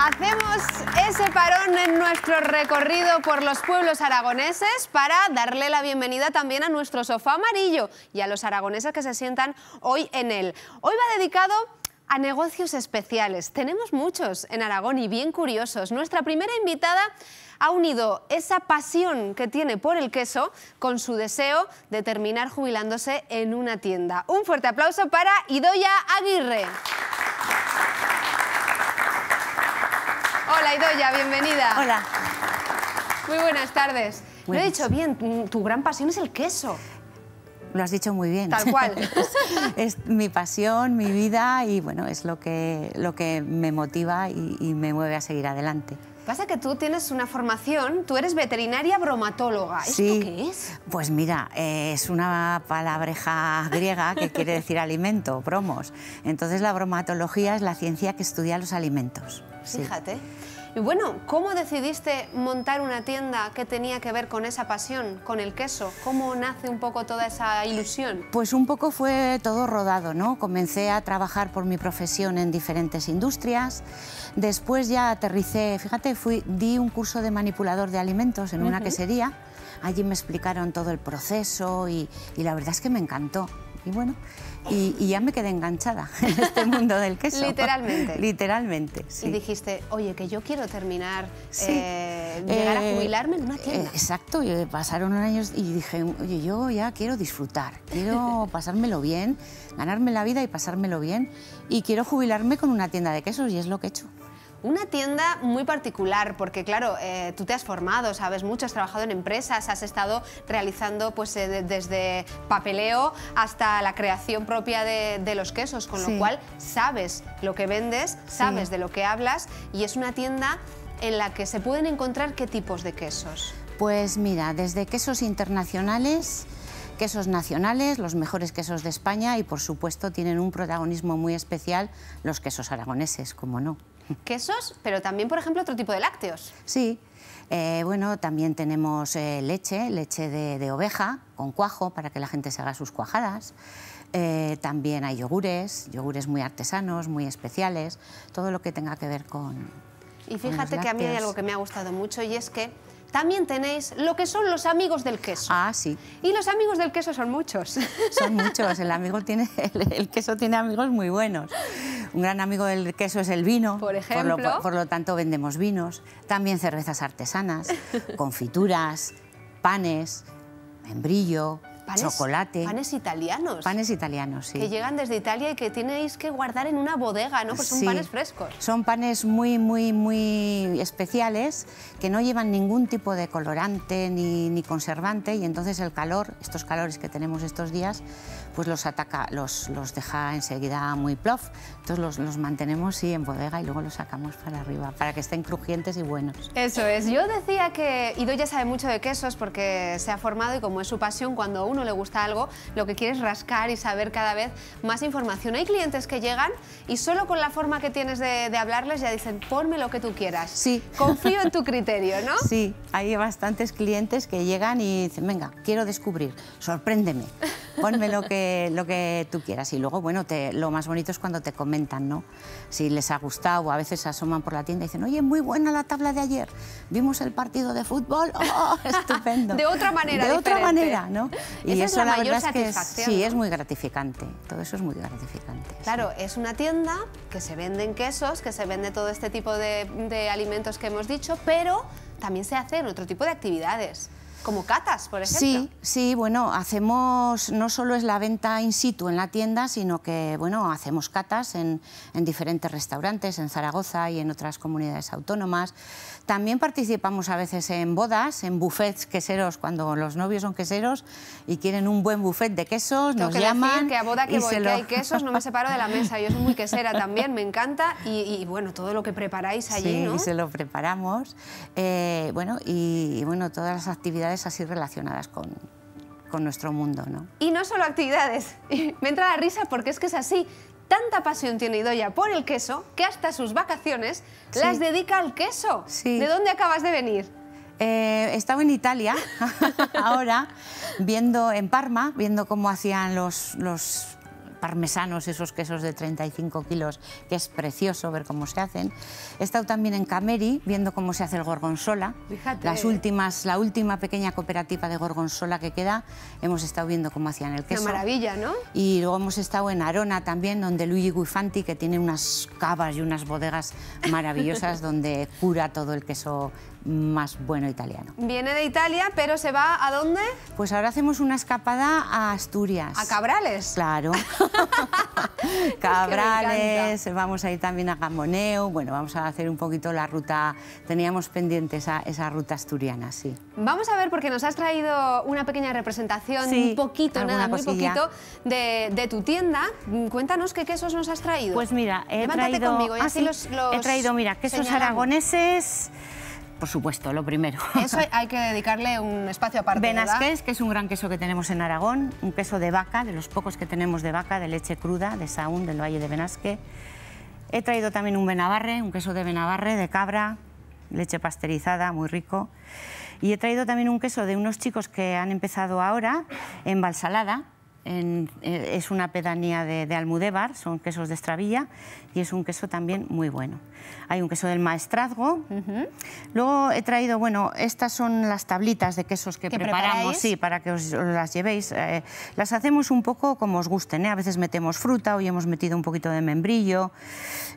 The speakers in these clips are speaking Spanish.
Hacemos ese parón en nuestro recorrido por los pueblos aragoneses para darle la bienvenida también a nuestro sofá amarillo y a los aragoneses que se sientan hoy en él. Hoy va dedicado a negocios especiales. Tenemos muchos en Aragón y bien curiosos. Nuestra primera invitada ha unido esa pasión que tiene por el queso con su deseo de terminar jubilándose en una tienda. Un fuerte aplauso para Idoya Aguirre. Hola Idoya, bienvenida. Hola. Muy buenas tardes. Lo he dicho bien, tu gran pasión es el queso. Lo has dicho muy bien. Tal cual. es mi pasión, mi vida y bueno, es lo que, lo que me motiva y, me mueve a seguir adelante. Pasa que tú tienes una formación, tú eres veterinaria bromatóloga. ¿Esto qué es? Pues mira, es una palabreja griega que quiere decir alimento, bromos. Entonces la bromatología es la ciencia que estudia los alimentos. Fíjate. Y bueno, ¿cómo decidiste montar una tienda que tenía que ver con esa pasión, con el queso? ¿Cómo nace un poco toda esa ilusión? Pues un poco fue todo rodado, ¿no? Comencé a trabajar por mi profesión en diferentes industrias, después ya aterricé, fíjate, fui, di un curso de manipulador de alimentos en una quesería, allí me explicaron todo el proceso y la verdad es que me encantó. Y bueno, y, ya me quedé enganchada en este mundo del queso. Literalmente. Literalmente, sí. Y dijiste, oye, que yo quiero terminar, eh, llegar a eh, jubilarme en una eh, tienda. exacto, y pasaron años y dije, oye, yo ya quiero disfrutar, quiero pasármelo bien, ganarme la vida y pasármelo bien, y quiero jubilarme con una tienda de quesos, y es lo que he hecho. Una tienda muy particular, porque claro, eh, tú te has formado, sabes mucho, has trabajado en empresas, has estado realizando pues, eh, desde papeleo hasta la creación propia de, los quesos, con lo cual sabes lo que vendes, sabes de lo que hablas y es una tienda en la que se pueden encontrar qué tipos de quesos. Pues mira, desde quesos internacionales, quesos nacionales, los mejores quesos de España y por supuesto tienen un protagonismo muy especial los quesos aragoneses, como no. Quesos, pero también, por ejemplo, otro tipo de lácteos. Sí, eh, bueno, también tenemos eh, leche, leche de, oveja con cuajo para que la gente se haga sus cuajadas. Eh, también hay yogures, yogures muy artesanos, muy especiales, todo lo que tenga que ver con... Y fíjate que a mí hay algo que me ha gustado mucho y es que también tenéis lo que son los amigos del queso. Ah, sí. Y los amigos del queso son muchos. Son muchos. El, amigo tiene, el, queso tiene amigos muy buenos. Un gran amigo del queso es el vino. Por ejemplo. por lo tanto, vendemos vinos. También cervezas artesanas, confituras, panes, membrillo, chocolate. Panes italianos. Panes italianos, sí. Que llegan desde Italia y que tenéis que guardar en una bodega, ¿no? Pues son panes frescos. Son panes muy, muy, muy especiales que no llevan ningún tipo de colorante ni, ni conservante y entonces el calor, estos calores que tenemos estos días, pues los ataca, los, los deja enseguida muy plof. Entonces los, los mantenemos sí, en bodega y luego los sacamos para arriba, para que estén crujientes y buenos. Eso es. Yo decía que Ido ya sabe mucho de quesos porque se ha formado y como es su pasión, cuando uno le gusta algo, lo que quiere es rascar y saber cada vez más información. Hay clientes que llegan y solo con la forma que tienes de, hablarles ya dicen, ponme lo que tú quieras. Sí. Confío en tu criterio, ¿no? Sí, hay bastantes clientes que llegan y dicen, venga, quiero descubrir, sorpréndeme, ponme lo que, lo que tú quieras. Y luego, bueno, te, lo más bonito es cuando te comentan, ¿no? Si les ha gustado o a veces se asoman por la tienda y dicen, oye, muy buena la tabla de ayer, vimos el partido de fútbol, ¡oh, estupendo! de otra manera De otra manera, ¿no? Y eso es la, mayor satisfacción. sí, es muy gratificante. Todo eso es muy gratificante. Claro, es una tienda que se venden quesos, que se vende todo este tipo de, alimentos que hemos dicho, pero también se hacen otro tipo de actividades. Como catas, por ejemplo. Sí, sí, bueno, hacemos, no solo es la venta in situ en la tienda, sino que, bueno, hacemos catas en, en diferentes restaurantes, en Zaragoza y en otras comunidades autónomas. También participamos a veces en bodas, en buffets queseros, cuando los novios son queseros y quieren un buen buffet de quesos, nos que llaman. Decir que a boda que voy, que hay quesos, no me separo de la mesa. Yo soy muy quesera también, me encanta. Y, bueno, todo lo que preparáis allí, sí, ¿no? y se lo preparamos. Eh, bueno, y, bueno, todas las actividades así relacionadas con, con nuestro mundo, ¿no? Y no solo actividades. me entra la risa porque es que es así tanta pasión tiene Idoya por el queso que hasta sus vacaciones las dedica al queso. ¿De dónde acabas de venir? Eh, estaba en Italia ahora, viendo en Parma, viendo cómo hacían los, los parmesanos, esos quesos de 35 kilos, que es precioso ver cómo se hacen. He estado también en Cameri viendo cómo se hace el gorgonzola. Fíjate. Las últimas, la última pequeña cooperativa de gorgonzola que queda, hemos estado viendo cómo hacían el queso. Qué maravilla, ¿no? Y luego hemos estado en Arona también, donde Luigi Guifanti, que tiene unas cavas y unas bodegas maravillosas donde cura todo el queso más bueno italiano. Viene de Italia, pero se va a dónde? Pues ahora hacemos una escapada a Asturias. A Cabrales. Claro. Cabrales, vamos a ir también a Gamoneo, bueno, vamos a hacer un poquito la ruta, teníamos pendiente esa, esa ruta asturiana, sí. Vamos a ver, porque nos has traído una pequeña representación, Sí, un poquito, nada, muy poquito, de, de tu tienda. Cuéntanos qué quesos nos has traído. Pues mira, he Levántate traído, conmigo y ah, así sí, los, los he traído, mira, quesos señalamos. aragoneses, por supuesto, lo primero. Eso hay- que dedicarle un espacio aparte. Benasqués, que es un gran queso que tenemos en Aragón, un queso de vaca, de los pocos que tenemos de vaca, de leche cruda, de Saúl, del Valle de Benasque. He traído también un Benavarre, un queso de Benavarre, de cabra, leche pasteurizada, muy rico. Y he traído también un queso de unos chicos que han empezado ahora en Valsalada. En- eh, es una pedanía de, de Almudévar, son quesos de Estravilla y es un queso también muy bueno. Hay un queso del Maestrazgo. Luego he traído, bueno, estas son las tablitas de quesos que ¿Que preparamos, preparáis? sí, para que os, las llevéis. Eh, las hacemos un poco como os gusten, ¿eh? A veces metemos fruta, hoy hemos metido un poquito de membrillo,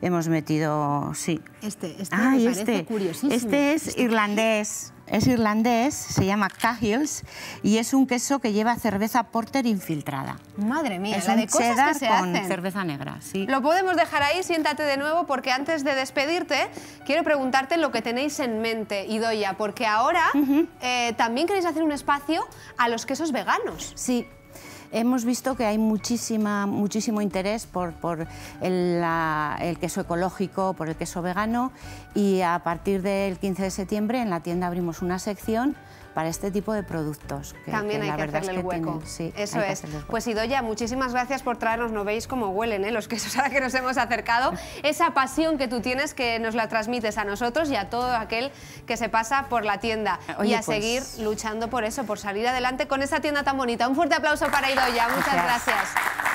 hemos metido, sí. Este, este Ah, me parece este, curiosísimo. este es irlandés. Es irlandés, se llama Cahills y es un queso que lleva cerveza porter infiltrada. Madre mía, es la un de cosas cheddar que se con hacen. cerveza negra, sí. Lo podemos dejar ahí, siéntate de nuevo, porque antes de despedirte, quiero preguntarte lo que tenéis en mente, Idoya, porque ahora eh, también queréis hacer un espacio a los quesos veganos. Sí, hemos visto que hay muchísima, muchísimo interés por, el, el queso ecológico, por el queso vegano y a partir del 15 de septiembre en la tienda abrimos una sección para este tipo de productos. que- También que hay la que verdad hacerle es el hueco. tienen- sí, Eso es. Pues Idoya, muchísimas gracias por traernos. No veis cómo huelen ¿eh? los quesos ahora que nos hemos acercado. Esa pasión que tú tienes que nos la transmites a nosotros y a todo aquel que se pasa por la tienda. y Oye, a pues- seguir luchando por eso, por salir adelante con esa tienda tan bonita. Un fuerte aplauso para Idoya. Muchas Gracias. gracias.